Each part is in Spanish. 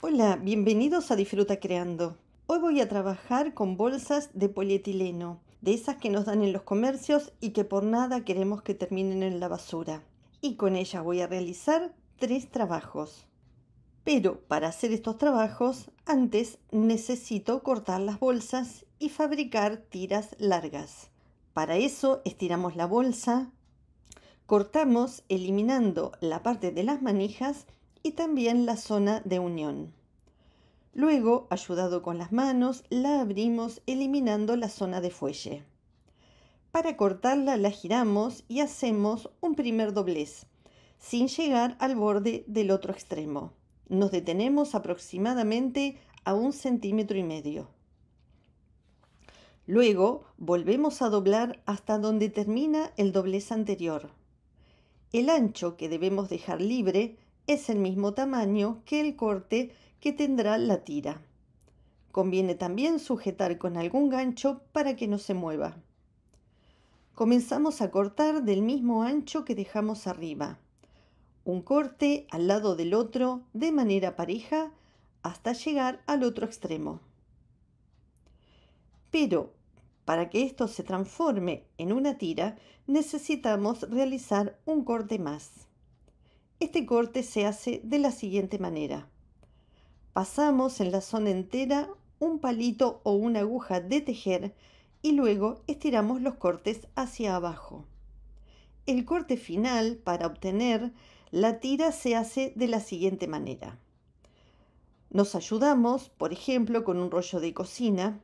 Hola, bienvenidos a Disfruta Creando. Hoy voy a trabajar con bolsas de polietileno, de esas que nos dan en los comercios y que por nada queremos que terminen en la basura. Y con ellas voy a realizar tres trabajos. Pero para hacer estos trabajos, antes necesito cortar las bolsas y fabricar tiras largas. Para eso estiramos la bolsa, cortamos eliminando la parte de las manijas y también la zona de unión. Luego, ayudado con las manos, la abrimos eliminando la zona de fuelle. Para cortarla la giramos y hacemos un primer doblez, sin llegar al borde del otro extremo. Nos detenemos aproximadamente a un centímetro y medio. Luego volvemos a doblar hasta donde termina el doblez anterior. El ancho que debemos dejar libre es el mismo tamaño que el corte que tendrá la tira. Conviene también sujetar con algún gancho para que no se mueva. Comenzamos a cortar del mismo ancho que dejamos arriba. Un corte al lado del otro de manera pareja hasta llegar al otro extremo. Pero para que esto se transforme en una tira necesitamos realizar un corte más. Este corte se hace de la siguiente manera. Pasamos en la zona entera un palito o una aguja de tejer y luego estiramos los cortes hacia abajo. El corte final para obtener la tira se hace de la siguiente manera. Nos ayudamos, por ejemplo, con un rollo de cocina.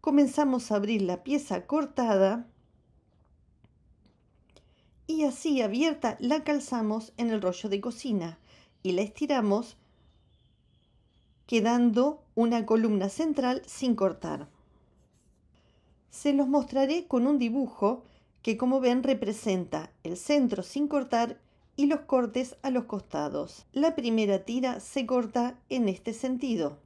Comenzamos a abrir la pieza cortada y así abierta la calzamos en el rollo de cocina y la estiramos quedando una columna central sin cortar. Se los mostraré con un dibujo que como ven representa el centro sin cortar y los cortes a los costados. La primera tira se corta en este sentido,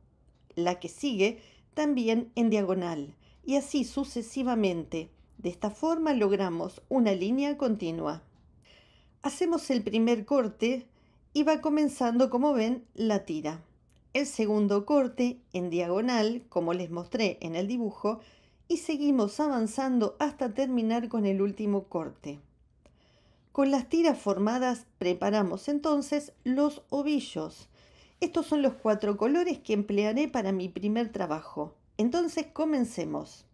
la que sigue también en diagonal y así sucesivamente de esta forma logramos una línea continua. Hacemos el primer corte y va comenzando, como ven, la tira. El segundo corte en diagonal, como les mostré en el dibujo, y seguimos avanzando hasta terminar con el último corte. Con las tiras formadas preparamos entonces los ovillos. Estos son los cuatro colores que emplearé para mi primer trabajo. Entonces comencemos.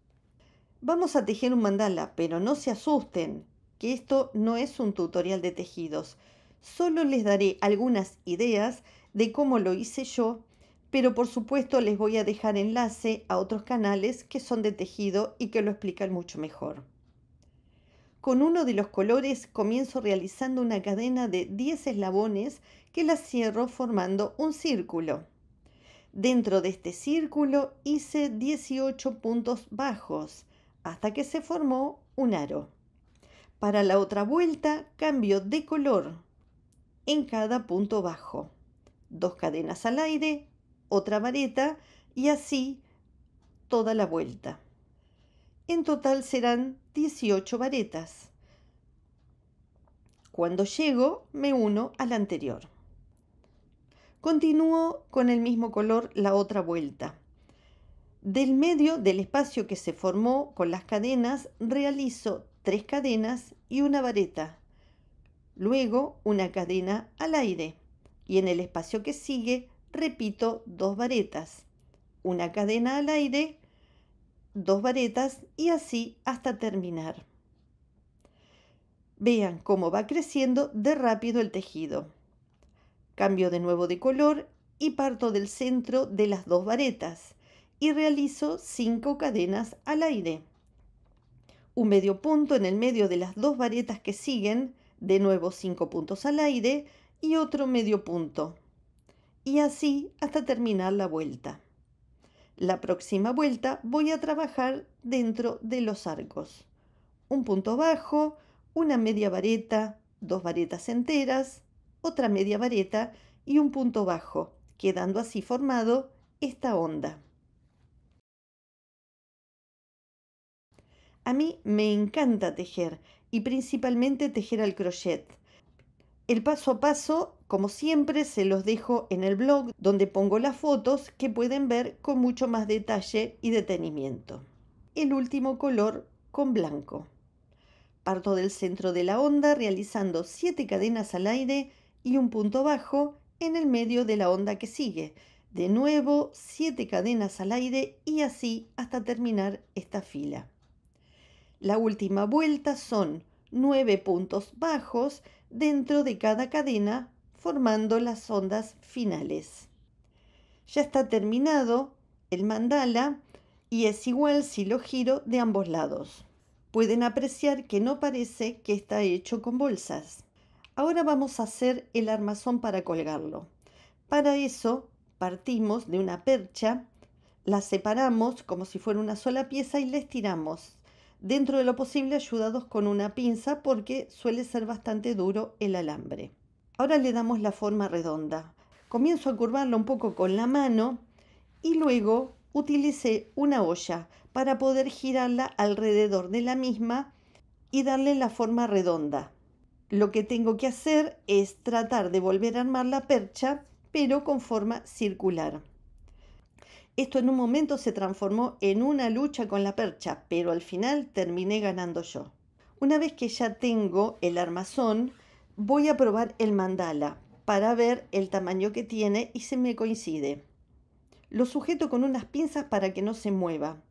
Vamos a tejer un mandala, pero no se asusten, que esto no es un tutorial de tejidos. Solo les daré algunas ideas de cómo lo hice yo, pero por supuesto les voy a dejar enlace a otros canales que son de tejido y que lo explican mucho mejor. Con uno de los colores comienzo realizando una cadena de 10 eslabones que la cierro formando un círculo. Dentro de este círculo hice 18 puntos bajos, hasta que se formó un aro. Para la otra vuelta cambio de color en cada punto bajo. Dos cadenas al aire, otra vareta y así toda la vuelta. En total serán 18 varetas. Cuando llego me uno a la anterior. Continúo con el mismo color la otra vuelta. Del medio del espacio que se formó con las cadenas realizo tres cadenas y una vareta. Luego una cadena al aire. Y en el espacio que sigue repito dos varetas. Una cadena al aire, dos varetas y así hasta terminar. Vean cómo va creciendo de rápido el tejido. Cambio de nuevo de color y parto del centro de las dos varetas y realizo cinco cadenas al aire. Un medio punto en el medio de las dos varetas que siguen, de nuevo cinco puntos al aire y otro medio punto. Y así hasta terminar la vuelta. La próxima vuelta voy a trabajar dentro de los arcos. Un punto bajo, una media vareta, dos varetas enteras, otra media vareta y un punto bajo, quedando así formado esta onda. A mí me encanta tejer y principalmente tejer al crochet. El paso a paso, como siempre, se los dejo en el blog donde pongo las fotos que pueden ver con mucho más detalle y detenimiento. El último color con blanco. Parto del centro de la onda realizando 7 cadenas al aire y un punto bajo en el medio de la onda que sigue. De nuevo, 7 cadenas al aire y así hasta terminar esta fila. La última vuelta son 9 puntos bajos dentro de cada cadena formando las ondas finales. Ya está terminado el mandala y es igual si lo giro de ambos lados pueden apreciar que no parece que está hecho con bolsas. Ahora vamos a hacer el armazón para colgarlo. Para eso partimos de una percha, la separamos como si fuera una sola pieza y la estiramos, dentro de lo posible ayudados con una pinza porque suele ser bastante duro el alambre. Ahora le damos la forma redonda. Comienzo a curvarlo un poco con la mano y luego utilicé una olla para poder girarla alrededor de la misma y darle la forma redonda. Lo que tengo que hacer es tratar de volver a armar la percha, pero con forma circular. Esto en un momento se transformó en una lucha con la percha, pero al final terminé ganando yo. Una vez que ya tengo el armazón, voy a probar el mandala para ver el tamaño que tiene y si me coincide. Lo sujeto con unas pinzas para que no se mueva.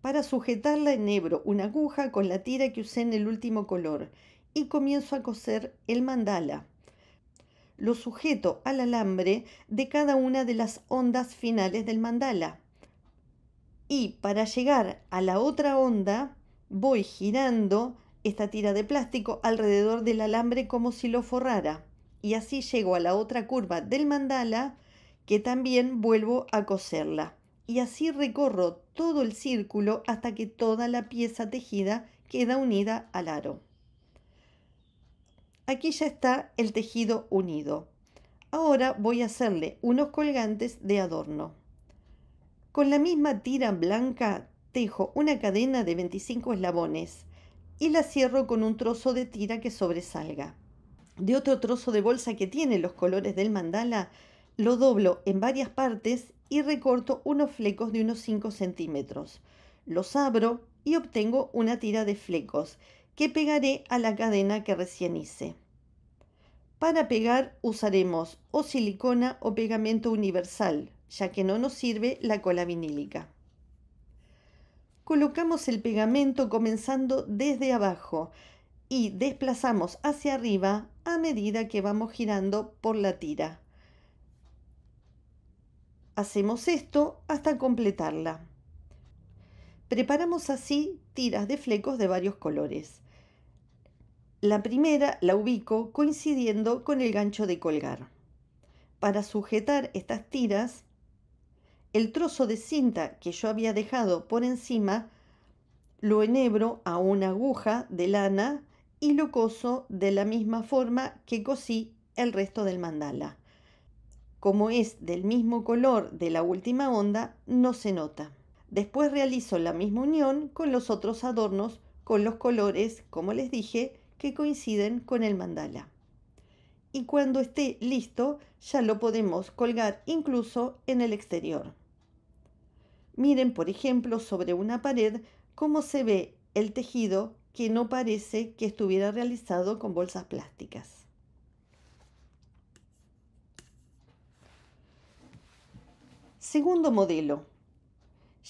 Para sujetarla enhebro una aguja con la tira que usé en el último color y comienzo a coser el mandala. Lo sujeto al alambre de cada una de las ondas finales del mandala. Y para llegar a la otra onda voy girando esta tira de plástico alrededor del alambre como si lo forrara. Y así llego a la otra curva del mandala que también vuelvo a coserla y así recorro todo el círculo hasta que toda la pieza tejida queda unida al aro. Aquí ya está el tejido unido. Ahora voy a hacerle unos colgantes de adorno. Con la misma tira blanca tejo una cadena de 25 eslabones y la cierro con un trozo de tira que sobresalga. De otro trozo de bolsa que tiene los colores del mandala, lo doblo en varias partes y recorto unos flecos de unos 5 centímetros. Los abro y obtengo una tira de flecos que pegaré a la cadena que recién hice. Para pegar usaremos o silicona o pegamento universal, ya que no nos sirve la cola vinílica. Colocamos el pegamento comenzando desde abajo y desplazamos hacia arriba a medida que vamos girando por la tira. Hacemos esto hasta completarla. Preparamos así tiras de flecos de varios colores. La primera la ubico coincidiendo con el gancho de colgar. Para sujetar estas tiras, el trozo de cinta que yo había dejado por encima lo enhebro a una aguja de lana y lo coso de la misma forma que cosí el resto del mandala como es del mismo color de la última onda, no se nota. Después realizo la misma unión con los otros adornos con los colores, como les dije, que coinciden con el mandala. Y cuando esté listo, ya lo podemos colgar incluso en el exterior. Miren, por ejemplo, sobre una pared cómo se ve el tejido que no parece que estuviera realizado con bolsas plásticas. Segundo modelo.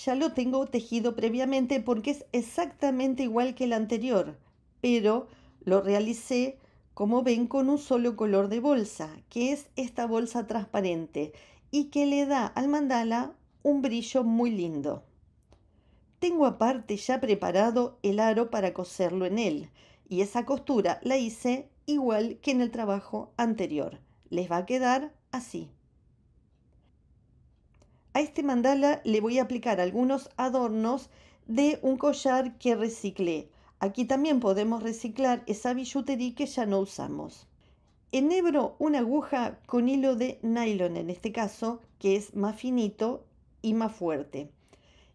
Ya lo tengo tejido previamente porque es exactamente igual que el anterior, pero lo realicé, como ven, con un solo color de bolsa, que es esta bolsa transparente y que le da al mandala un brillo muy lindo. Tengo aparte ya preparado el aro para coserlo en él y esa costura la hice igual que en el trabajo anterior. Les va a quedar así. A este mandala le voy a aplicar algunos adornos de un collar que reciclé. Aquí también podemos reciclar esa billutería que ya no usamos. Enhebro una aguja con hilo de nylon en este caso, que es más finito y más fuerte.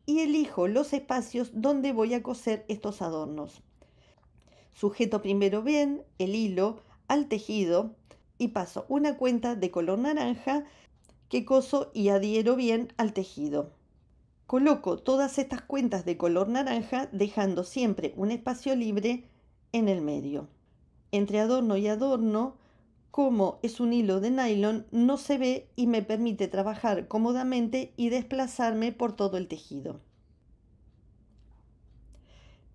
Y elijo los espacios donde voy a coser estos adornos. Sujeto primero bien el hilo al tejido y paso una cuenta de color naranja que coso y adhiero bien al tejido. Coloco todas estas cuentas de color naranja dejando siempre un espacio libre en el medio. Entre adorno y adorno, como es un hilo de nylon, no se ve y me permite trabajar cómodamente y desplazarme por todo el tejido.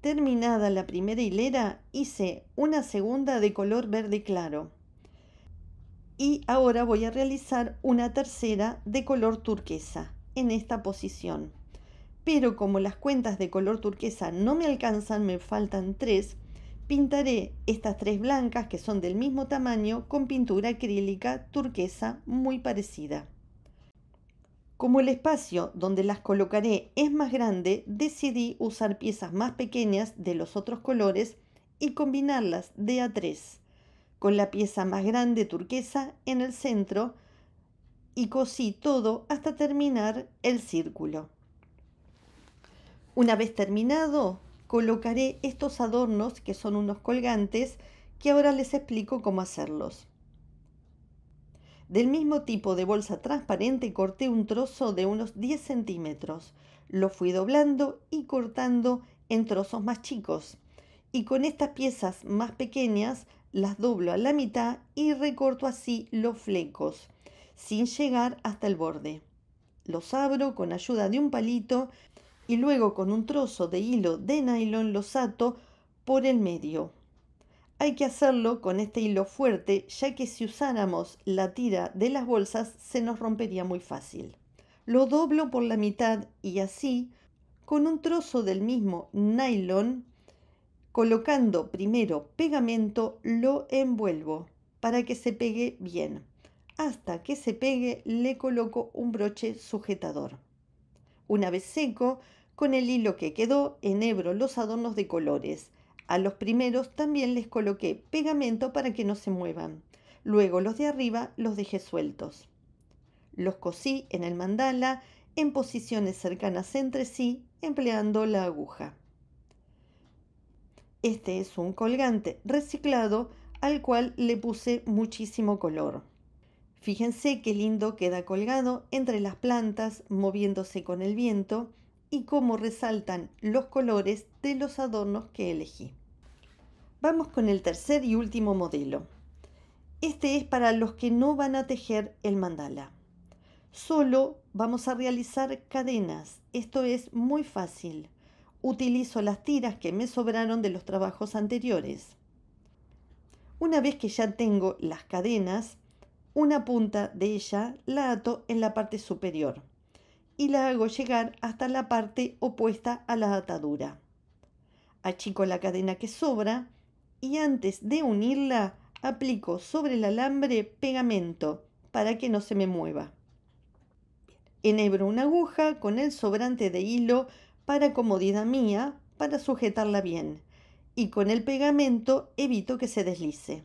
Terminada la primera hilera, hice una segunda de color verde claro. Y ahora voy a realizar una tercera de color turquesa en esta posición. Pero como las cuentas de color turquesa no me alcanzan, me faltan tres, pintaré estas tres blancas que son del mismo tamaño con pintura acrílica turquesa muy parecida. Como el espacio donde las colocaré es más grande, decidí usar piezas más pequeñas de los otros colores y combinarlas de a tres, con la pieza más grande turquesa en el centro y cosí todo hasta terminar el círculo. Una vez terminado, colocaré estos adornos que son unos colgantes que ahora les explico cómo hacerlos. Del mismo tipo de bolsa transparente corté un trozo de unos 10 centímetros. Lo fui doblando y cortando en trozos más chicos. Y con estas piezas más pequeñas las doblo a la mitad y recorto así los flecos, sin llegar hasta el borde. Los abro con ayuda de un palito y luego con un trozo de hilo de nylon los ato por el medio. Hay que hacerlo con este hilo fuerte, ya que si usáramos la tira de las bolsas se nos rompería muy fácil. Lo doblo por la mitad y así, con un trozo del mismo nylon, colocando primero pegamento, lo envuelvo para que se pegue bien. Hasta que se pegue le coloco un broche sujetador. Una vez seco, con el hilo que quedó, enhebro los adornos de colores a los primeros también les coloqué pegamento para que no se muevan. Luego los de arriba los dejé sueltos. Los cosí en el mandala en posiciones cercanas entre sí empleando la aguja. Este es un colgante reciclado al cual le puse muchísimo color. Fíjense qué lindo queda colgado entre las plantas moviéndose con el viento y cómo resaltan los colores de los adornos que elegí. Vamos con el tercer y último modelo. Este es para los que no van a tejer el mandala. Solo vamos a realizar cadenas. Esto es muy fácil. Utilizo las tiras que me sobraron de los trabajos anteriores. Una vez que ya tengo las cadenas, una punta de ella la ato en la parte superior y la hago llegar hasta la parte opuesta a la atadura. Achico la cadena que sobra y antes de unirla aplico sobre el alambre pegamento para que no se me mueva. Enhebro una aguja con el sobrante de hilo para comodidad mía para sujetarla bien y con el pegamento evito que se deslice.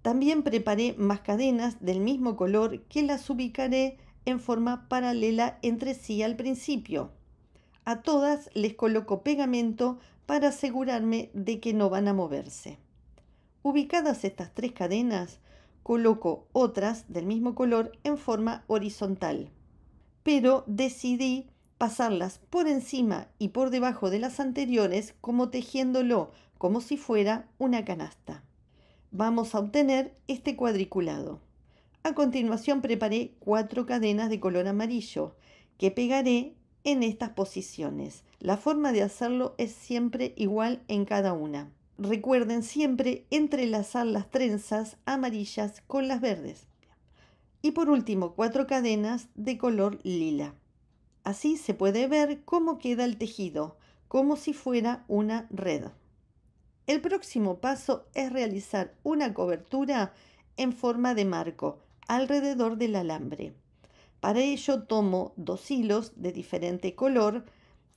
También preparé más cadenas del mismo color que las ubicaré en forma paralela entre sí al principio. A todas les coloco pegamento para asegurarme de que no van a moverse. Ubicadas estas tres cadenas, coloco otras del mismo color en forma horizontal, pero decidí pasarlas por encima y por debajo de las anteriores como tejiéndolo como si fuera una canasta. Vamos a obtener este cuadriculado. A continuación preparé cuatro cadenas de color amarillo que pegaré en estas posiciones. La forma de hacerlo es siempre igual en cada una. Recuerden siempre entrelazar las trenzas amarillas con las verdes. Y por último, cuatro cadenas de color lila. Así se puede ver cómo queda el tejido, como si fuera una red. El próximo paso es realizar una cobertura en forma de marco alrededor del alambre. Para ello tomo dos hilos de diferente color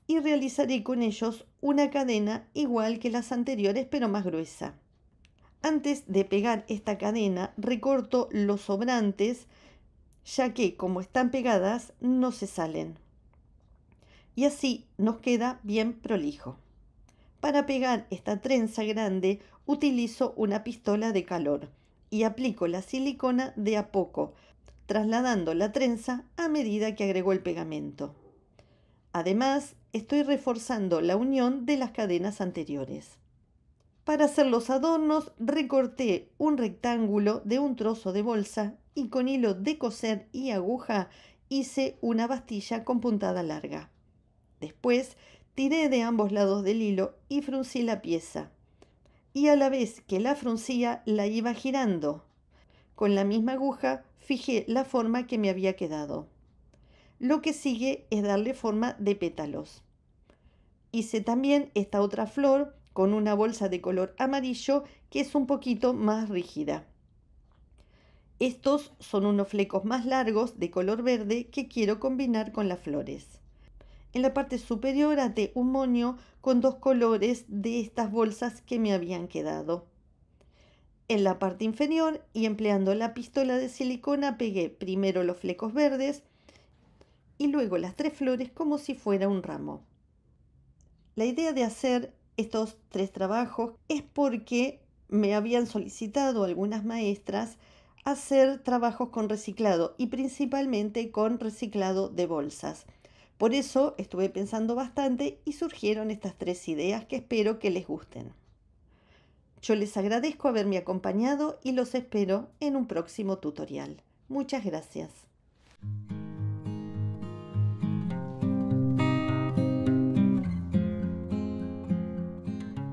y realizaré con ellos una cadena igual que las anteriores pero más gruesa. Antes de pegar esta cadena recorto los sobrantes ya que como están pegadas no se salen. Y así nos queda bien prolijo. Para pegar esta trenza grande utilizo una pistola de calor y aplico la silicona de a poco, trasladando la trenza a medida que agrego el pegamento. Además, estoy reforzando la unión de las cadenas anteriores. Para hacer los adornos recorté un rectángulo de un trozo de bolsa y con hilo de coser y aguja hice una bastilla con puntada larga. Después tiré de ambos lados del hilo y fruncí la pieza. Y a la vez que la fruncía la iba girando. Con la misma aguja fijé la forma que me había quedado. Lo que sigue es darle forma de pétalos. Hice también esta otra flor con una bolsa de color amarillo que es un poquito más rígida. Estos son unos flecos más largos de color verde que quiero combinar con las flores. En la parte superior até un moño con dos colores de estas bolsas que me habían quedado. En la parte inferior y empleando la pistola de silicona pegué primero los flecos verdes y luego las tres flores como si fuera un ramo. La idea de hacer estos tres trabajos es porque me habían solicitado algunas maestras hacer trabajos con reciclado y principalmente con reciclado de bolsas. Por eso estuve pensando bastante y surgieron estas tres ideas que espero que les gusten. Yo les agradezco haberme acompañado y los espero en un próximo tutorial. Muchas gracias.